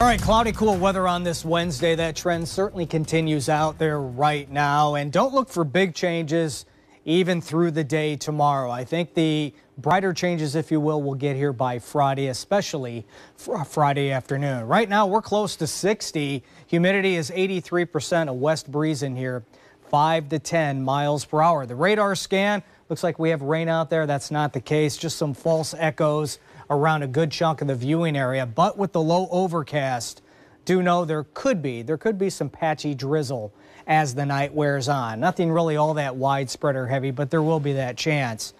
All right, cloudy, cool weather on this Wednesday. That trend certainly continues out there right now. And don't look for big changes even through the day tomorrow. I think the brighter changes, if you will, will get here by Friday, especially Friday afternoon. Right now, we're close to 60. Humidity is 83%, a west breeze in here, 5 to 10 miles per hour. The radar scan looks like we have rain out there. That's not the case, just some false echoes around a good chunk of the viewing area. But with the low overcast, do know there could be, there could be some patchy drizzle as the night wears on. Nothing really all that widespread or heavy, but there will be that chance,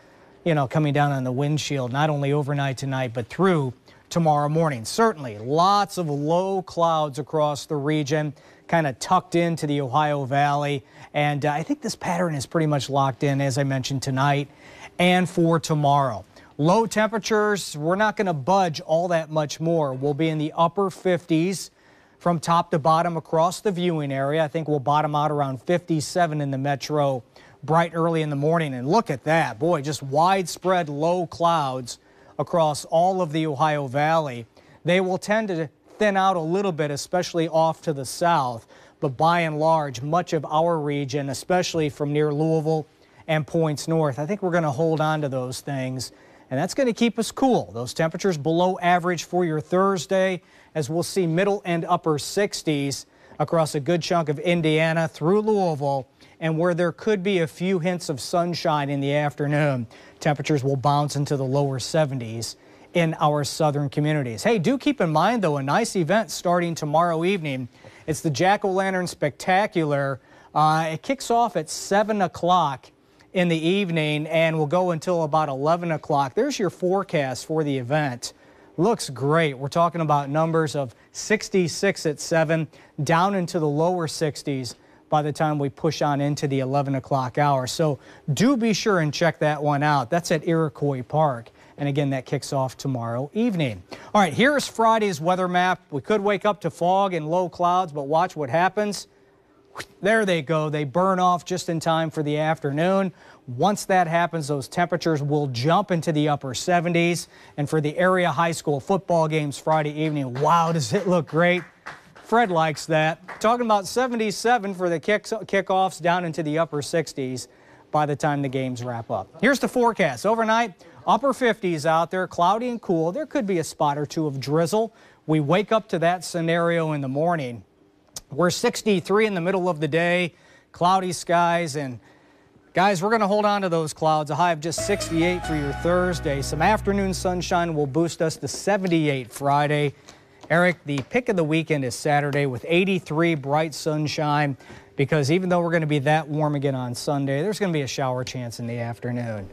you know, coming down on the windshield, not only overnight tonight, but through tomorrow morning. Certainly lots of low clouds across the region, kind of tucked into the Ohio Valley. And uh, I think this pattern is pretty much locked in, as I mentioned tonight and for tomorrow. Low temperatures, we're not going to budge all that much more. We'll be in the upper 50s from top to bottom across the viewing area. I think we'll bottom out around 57 in the metro bright early in the morning. And look at that. Boy, just widespread low clouds across all of the Ohio Valley. They will tend to thin out a little bit, especially off to the south. But by and large, much of our region, especially from near Louisville and points north, I think we're going to hold on to those things and that's going to keep us cool. Those temperatures below average for your Thursday, as we'll see middle and upper 60s across a good chunk of Indiana through Louisville, and where there could be a few hints of sunshine in the afternoon, temperatures will bounce into the lower 70s in our southern communities. Hey, do keep in mind, though, a nice event starting tomorrow evening. It's the Jack-O-Lantern Spectacular. Uh, it kicks off at 7 o'clock in the evening and will go until about 11 o'clock. There's your forecast for the event. Looks great. We're talking about numbers of 66 at 7, down into the lower 60s by the time we push on into the 11 o'clock hour. So do be sure and check that one out. That's at Iroquois Park. And again, that kicks off tomorrow evening. All right, here's Friday's weather map. We could wake up to fog and low clouds, but watch what happens. There they go. They burn off just in time for the afternoon. Once that happens, those temperatures will jump into the upper 70s. And for the area high school football games Friday evening, wow, does it look great. Fred likes that. Talking about 77 for the kicks, kickoffs down into the upper 60s by the time the games wrap up. Here's the forecast. Overnight, upper 50s out there, cloudy and cool. There could be a spot or two of drizzle. We wake up to that scenario in the morning. We're 63 in the middle of the day, cloudy skies, and guys, we're going to hold on to those clouds. A high of just 68 for your Thursday. Some afternoon sunshine will boost us to 78 Friday. Eric, the pick of the weekend is Saturday with 83 bright sunshine because even though we're going to be that warm again on Sunday, there's going to be a shower chance in the afternoon.